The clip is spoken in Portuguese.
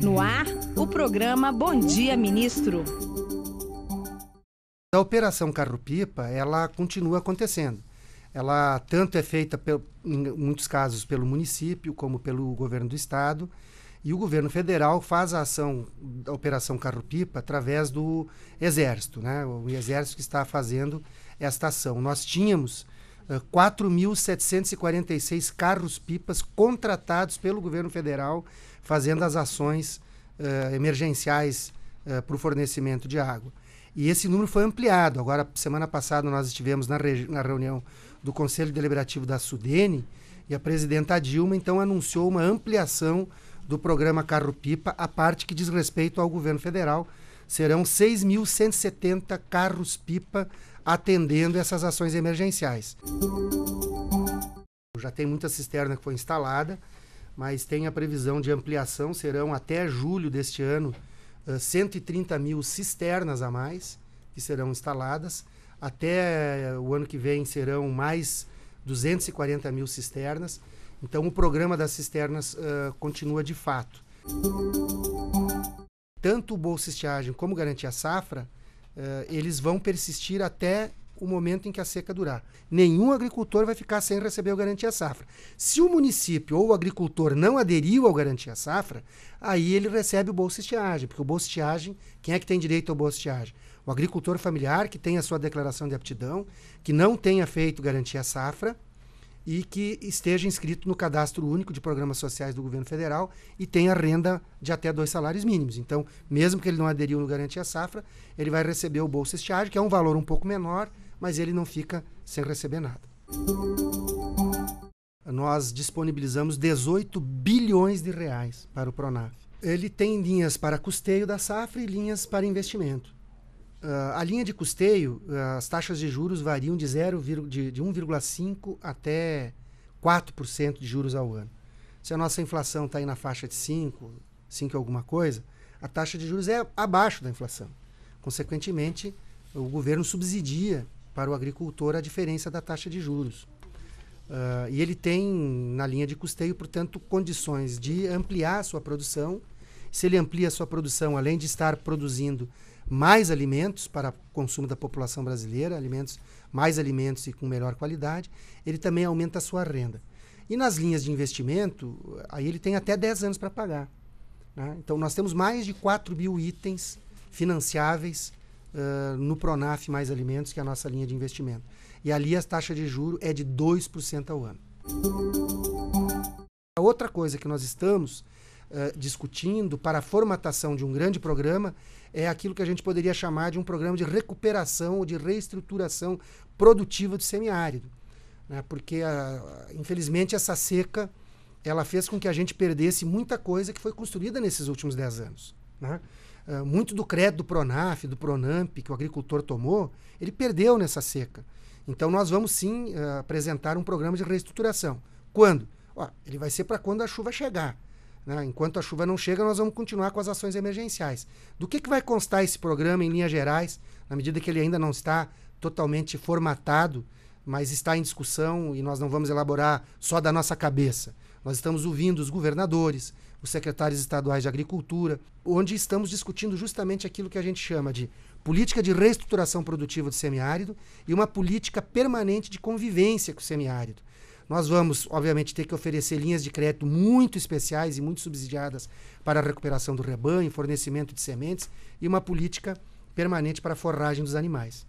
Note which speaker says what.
Speaker 1: No ar, o programa Bom Dia Ministro.
Speaker 2: A Operação Carro-Pipa, ela continua acontecendo. Ela tanto é feita, em muitos casos, pelo município, como pelo governo do estado. E o governo federal faz a ação da Operação Carro-Pipa através do Exército, né? o Exército que está fazendo esta ação. Nós tínhamos 4.746 carros-pipas contratados pelo governo federal fazendo as ações uh, emergenciais uh, para o fornecimento de água. E esse número foi ampliado. Agora, semana passada, nós estivemos na, na reunião do Conselho Deliberativo da Sudene e a presidenta Dilma, então, anunciou uma ampliação do programa Carro-Pipa, a parte que diz respeito ao governo federal. Serão 6.170 carros-pipa atendendo essas ações emergenciais. Já tem muita cisterna que foi instalada, mas tem a previsão de ampliação, serão até julho deste ano 130 mil cisternas a mais que serão instaladas. Até o ano que vem serão mais 240 mil cisternas. Então, o programa das cisternas uh, continua de fato. Tanto o Bolsa Estiagem como Garantia Safra, uh, eles vão persistir até o momento em que a seca durar. Nenhum agricultor vai ficar sem receber o Garantia Safra. Se o município ou o agricultor não aderiu ao Garantia Safra, aí ele recebe o Bolsa Estiagem, porque o Bolsa Estiagem, quem é que tem direito ao Bolsa Estiagem? O agricultor familiar que tem a sua declaração de aptidão, que não tenha feito Garantia Safra, e que esteja inscrito no cadastro único de programas sociais do governo federal e tenha renda de até dois salários mínimos. Então, mesmo que ele não aderiu no Garantia Safra, ele vai receber o Bolsa Estiagem, que é um valor um pouco menor, mas ele não fica sem receber nada. Nós disponibilizamos 18 bilhões de reais para o Pronaf. Ele tem linhas para custeio da safra e linhas para investimento. Uh, a linha de custeio, uh, as taxas de juros variam de, 0, de, de 1,5% até 4% de juros ao ano. Se a nossa inflação está aí na faixa de 5, 5 alguma coisa, a taxa de juros é abaixo da inflação. Consequentemente, o governo subsidia para o agricultor a diferença da taxa de juros. Uh, e ele tem, na linha de custeio, portanto, condições de ampliar a sua produção. Se ele amplia a sua produção, além de estar produzindo mais alimentos para consumo da população brasileira, alimentos, mais alimentos e com melhor qualidade, ele também aumenta a sua renda. E nas linhas de investimento, aí ele tem até 10 anos para pagar. Né? Então nós temos mais de 4 mil itens financiáveis uh, no Pronaf Mais Alimentos, que é a nossa linha de investimento. E ali a taxa de juro é de 2% ao ano. A outra coisa que nós estamos discutindo para a formatação de um grande programa é aquilo que a gente poderia chamar de um programa de recuperação ou de reestruturação produtiva do semiárido. Né? Porque, infelizmente, essa seca ela fez com que a gente perdesse muita coisa que foi construída nesses últimos 10 anos. Né? Uh, muito do crédito do Pronaf, do Pronamp, que o agricultor tomou, ele perdeu nessa seca. Então, nós vamos sim uh, apresentar um programa de reestruturação. Quando? Ó, ele vai ser para quando a chuva chegar. Né? Enquanto a chuva não chega, nós vamos continuar com as ações emergenciais. Do que, que vai constar esse programa em linhas gerais, na medida que ele ainda não está totalmente formatado, mas está em discussão e nós não vamos elaborar só da nossa cabeça. Nós estamos ouvindo os governadores, os secretários estaduais de agricultura, onde estamos discutindo justamente aquilo que a gente chama de política de reestruturação produtiva do semiárido e uma política permanente de convivência com o semiárido. Nós vamos, obviamente, ter que oferecer linhas de crédito muito especiais e muito subsidiadas para a recuperação do rebanho, fornecimento de sementes e uma política permanente para a forragem dos animais.